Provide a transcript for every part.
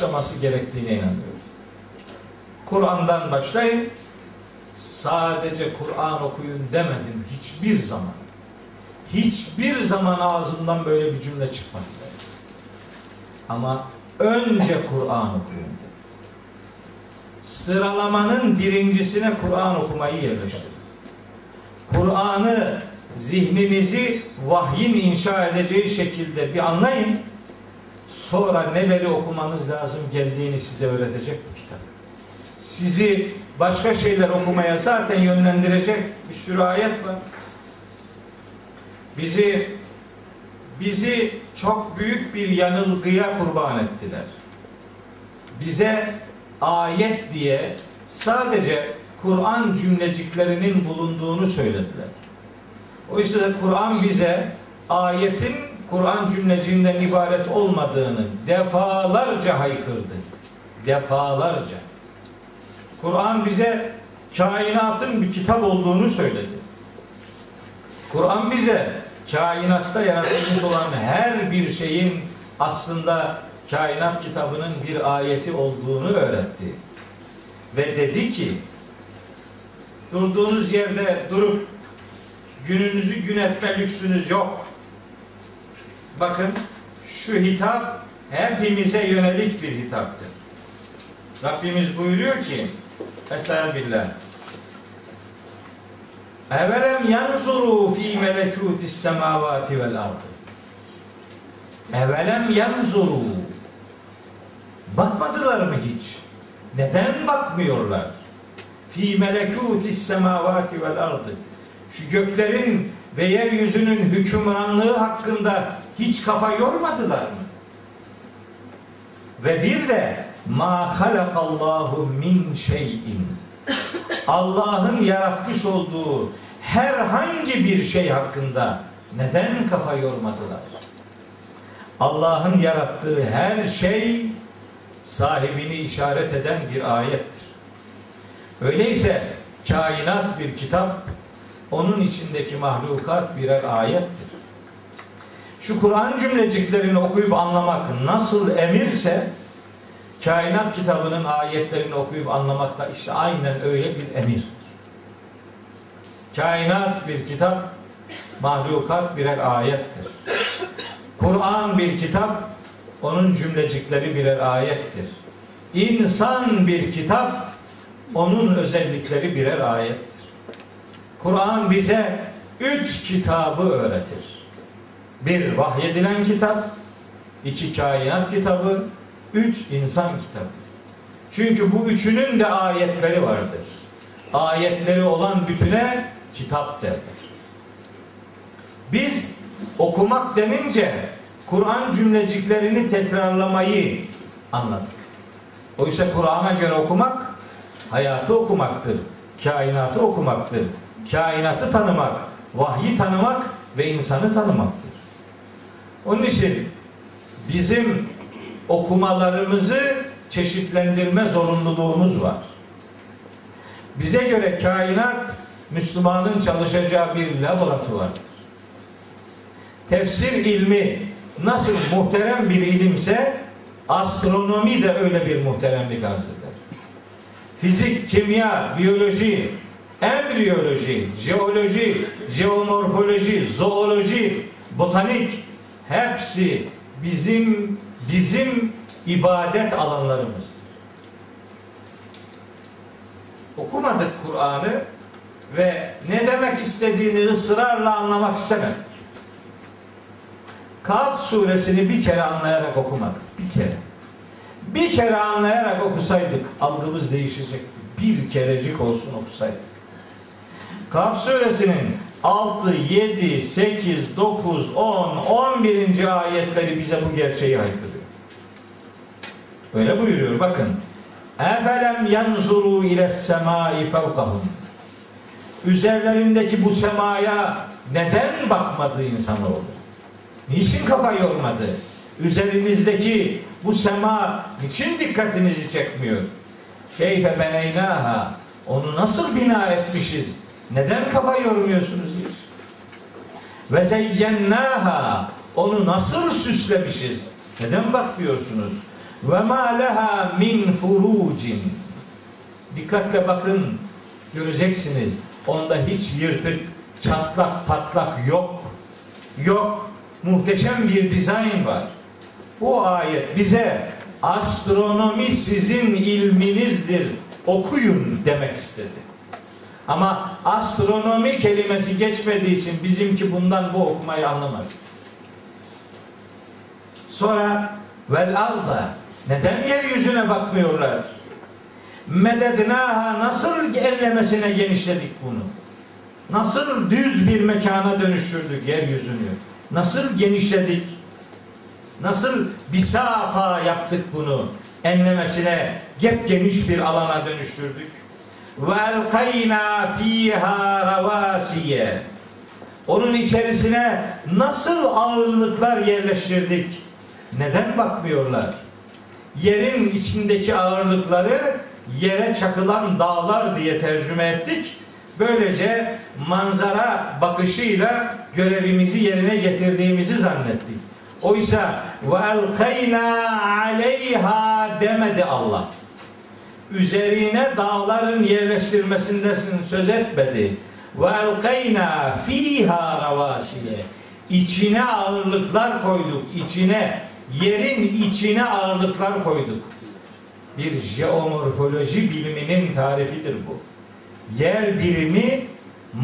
başlaması gerektiğine inanıyorum. Kur'an'dan başlayın. Sadece Kur'an okuyun demedim hiçbir zaman. Hiçbir zaman ağzımdan böyle bir cümle çıkmadı. Ama önce Kur'an okuyun dedim. Sıralamanın birincisine Kur'an okumayı yerleştirdim. Kur'an'ı zihninizi vahyin inşa edeceği şekilde bir anlayın. Sonra neleri okumanız lazım geldiğini size öğretecek bu kitap. Sizi başka şeyler okumaya zaten yönlendirecek bir sürü ayet var. Bizi bizi çok büyük bir yanılgıya kurban ettiler. Bize ayet diye sadece Kur'an cümleciklerinin bulunduğunu söylediler. Oysa Kur'an bize ayetin Kur'an cümleciğinden ibaret olmadığını defalarca haykırdı. Defalarca. Kur'an bize kainatın bir kitap olduğunu söyledi. Kur'an bize kainatta yaratılmış olan her bir şeyin aslında kainat kitabının bir ayeti olduğunu öğretti. Ve dedi ki durduğunuz yerde durup gününüzü gün etme lüksünüz yok. Bakın şu hitap hepimize yönelik bir hitaptır. Rabbimiz buyuruyor ki Estağfirullah. Evelem yanzuru fi melekutis semavati vel ardı. Evelem yanzuru. Bakmadılar mı hiç? Neden bakmıyorlar? Fi melekutis semavati vel ardı. Şu göklerin ve yeryüzünün hükümranlığı hakkında hiç kafa yormadılar mı? Ve bir de ma halakallahu min şeyin Allah'ın yaratmış olduğu herhangi bir şey hakkında neden kafa yormadılar? Allah'ın yarattığı her şey sahibini işaret eden bir ayettir. Öyleyse kainat bir kitap, onun içindeki mahlukat birer ayettir. Şu Kur'an cümleciklerini okuyup anlamak nasıl emirse kainat kitabının ayetlerini okuyup anlamak da işte aynen öyle bir emir. Kainat bir kitap, mahlukat birer ayettir. Kur'an bir kitap, onun cümlecikleri birer ayettir. İnsan bir kitap, onun özellikleri birer ayettir. Kur'an bize üç kitabı öğretir. Bir vahyedilen kitap, iki kainat kitabı, üç insan kitabı. Çünkü bu üçünün de ayetleri vardır. Ayetleri olan bütüne kitap derler. Biz okumak denince Kur'an cümleciklerini tekrarlamayı anladık. Oysa Kur'an'a göre okumak hayatı okumaktır. Kainatı okumaktır. Kainatı tanımak, vahyi tanımak ve insanı tanımaktır. Onun için bizim okumalarımızı çeşitlendirme zorunluluğumuz var. Bize göre kainat Müslümanın çalışacağı bir laboratuvar. Tefsir ilmi nasıl muhterem bir ilimse astronomi de öyle bir muhteremlik arz eder. Fizik, kimya, biyoloji, embriyoloji, jeoloji, jeomorfoloji, zooloji, botanik hepsi bizim bizim ibadet alanlarımız. Okumadık Kur'an'ı ve ne demek istediğini ısrarla anlamak istemedik. Kaf suresini bir kere anlayarak okumadık. Bir kere. Bir kere anlayarak okusaydık algımız değişecekti. Bir kerecik olsun okusaydık. Kaf suresinin 6, 7, 8, 9, 10, 11. ayetleri bize bu gerçeği haykırıyor. Öyle buyuruyor bakın. Efelem yanzuru ile semai fevkahum. Üzerlerindeki bu semaya neden bakmadı insanoğlu? Niçin kafa yormadı? Üzerimizdeki bu sema niçin dikkatinizi çekmiyor? Keyfe beneynaha. Onu nasıl bina etmişiz? Neden kafa yormuyorsunuz hiç? Ve zeyyennaha. Onu nasıl süslemişiz? Neden bakmıyorsunuz? ve ma leha min furucin. Dikkatle bakın göreceksiniz. Onda hiç yırtık, çatlak, patlak yok. Yok. Muhteşem bir dizayn var. Bu ayet bize astronomi sizin ilminizdir. Okuyun demek istedi. Ama astronomi kelimesi geçmediği için bizimki bundan bu okumayı anlamaz. Sonra vel arda neden yeryüzüne bakmıyorlar? Medednaha nasıl ellemesine genişledik bunu? Nasıl düz bir mekana dönüştürdük yeryüzünü? Nasıl genişledik? Nasıl bisata yaptık bunu? Enlemesine gep geniş bir alana dönüştürdük. Ve elkayna fiha. Onun içerisine nasıl ağırlıklar yerleştirdik? Neden bakmıyorlar? Yerin içindeki ağırlıkları yere çakılan dağlar diye tercüme ettik. Böylece manzara bakışıyla görevimizi yerine getirdiğimizi zannettik. Oysa ve elkayna aleyha demedi Allah. Üzerine dağların yerleştirmesindesin söz etmedi. Ve elkayna fiha ravasiye. İçine ağırlıklar koyduk. içine yerin içine ağırlıklar koyduk. Bir jeomorfoloji biliminin tarifidir bu. Yer birimi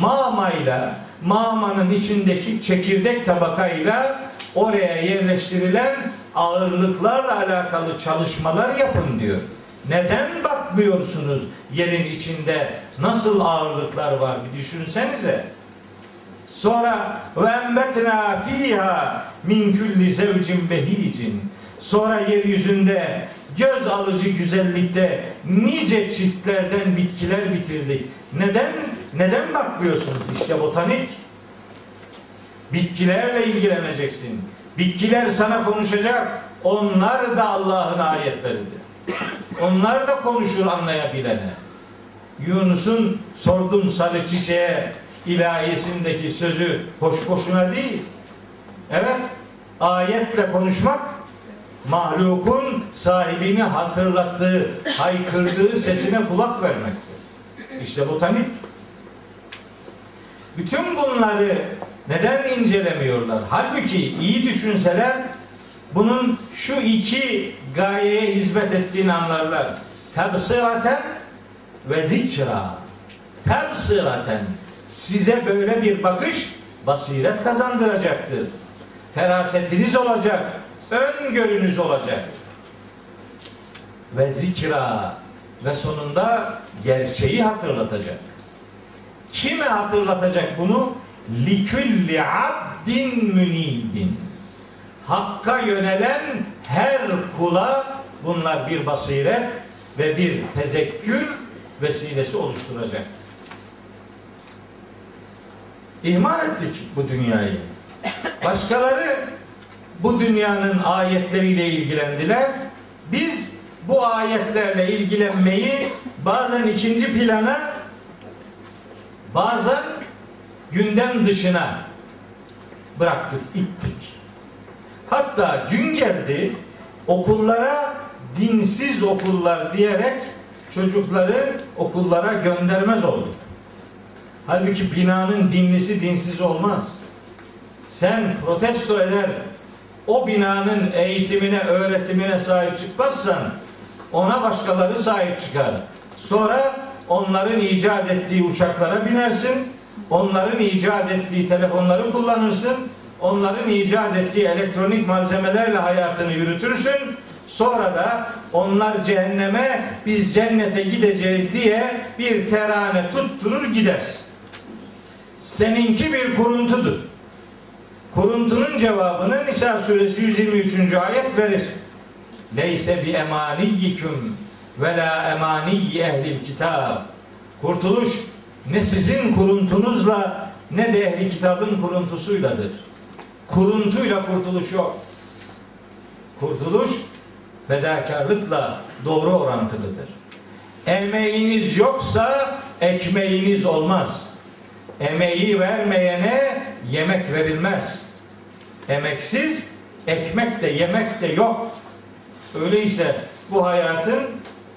mamayla, mamanın içindeki çekirdek tabakayla oraya yerleştirilen ağırlıklarla alakalı çalışmalar yapın diyor. Neden bakmıyorsunuz yerin içinde nasıl ağırlıklar var bir düşünsenize. Sonra ve embetna fiha min kulli zevcin behicin. Sonra yeryüzünde göz alıcı güzellikte nice çiftlerden bitkiler bitirdik. Neden? Neden bakmıyorsunuz? İşte botanik. Bitkilerle ilgileneceksin. Bitkiler sana konuşacak. Onlar da Allah'ın ayetleridir. Onlar da konuşur anlayabilene. Yunus'un sordum sarı çiçeğe ilahisindeki sözü hoş boşuna değil. Evet, ayetle konuşmak mahlukun sahibini hatırlattığı, haykırdığı sesine kulak vermektir. İşte botanik. Bütün bunları neden incelemiyorlar? Halbuki iyi düşünseler bunun şu iki gayeye hizmet ettiğini anlarlar. Tebsiraten ve zikra. Tebsiraten size böyle bir bakış basiret kazandıracaktır. Ferasetiniz olacak, öngörünüz olacak. Ve zikra ve sonunda gerçeği hatırlatacak. Kime hatırlatacak bunu? Likülli abdin münibin. Hakka yönelen her kula bunlar bir basiret ve bir tezekkür vesilesi oluşturacak. İhmal ettik bu dünyayı. Başkaları bu dünyanın ayetleriyle ilgilendiler. Biz bu ayetlerle ilgilenmeyi bazen ikinci plana bazen gündem dışına bıraktık, ittik. Hatta gün geldi okullara dinsiz okullar diyerek çocukları okullara göndermez olduk. Halbuki binanın dinlisi dinsiz olmaz. Sen protesto eder, o binanın eğitimine, öğretimine sahip çıkmazsan ona başkaları sahip çıkar. Sonra onların icat ettiği uçaklara binersin, onların icat ettiği telefonları kullanırsın, onların icat ettiği elektronik malzemelerle hayatını yürütürsün. Sonra da onlar cehenneme biz cennete gideceğiz diye bir terane tutturur gidersin. Seninki bir kuruntudur. Kuruntunun cevabını Nisa suresi 123. ayet verir. Leyse bi emaniyyikum ve la emaniyyi ehlil kitab. Kurtuluş ne sizin kuruntunuzla ne de ehli kitabın kuruntusuyladır. Kuruntuyla kurtuluş yok. Kurtuluş fedakarlıkla doğru orantılıdır. Emeğiniz yoksa ekmeğiniz olmaz. Emeği vermeyene yemek verilmez. Emeksiz ekmek de yemek de yok. Öyleyse bu hayatın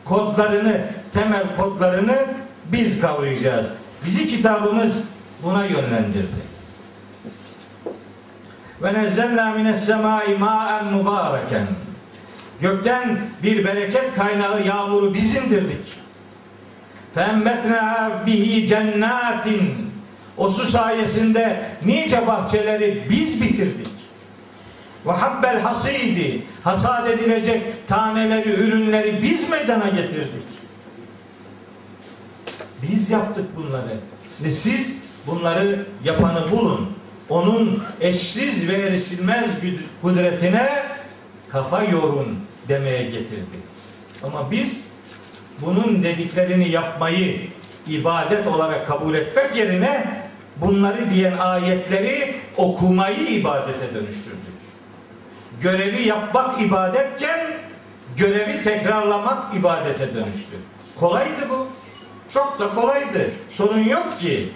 kodlarını, temel kodlarını biz kavrayacağız. Bizi kitabımız buna yönlendirdi. Ve nezzelna mines semai ma'en mübareken. Gökten bir bereket kaynağı yağmuru biz indirdik. Femmetna bihi cennatin. O su sayesinde nice bahçeleri biz bitirdik. Ve habbel hasidi. Hasat edilecek taneleri, ürünleri biz meydana getirdik. Biz yaptık bunları. Ve siz bunları yapanı bulun. Onun eşsiz ve erişilmez kudretine kafa yorun demeye getirdi. Ama biz bunun dediklerini yapmayı ibadet olarak kabul etmek yerine bunları diyen ayetleri okumayı ibadete dönüştürdük. Görevi yapmak ibadetken görevi tekrarlamak ibadete dönüştü. Kolaydı bu. Çok da kolaydı. Sorun yok ki.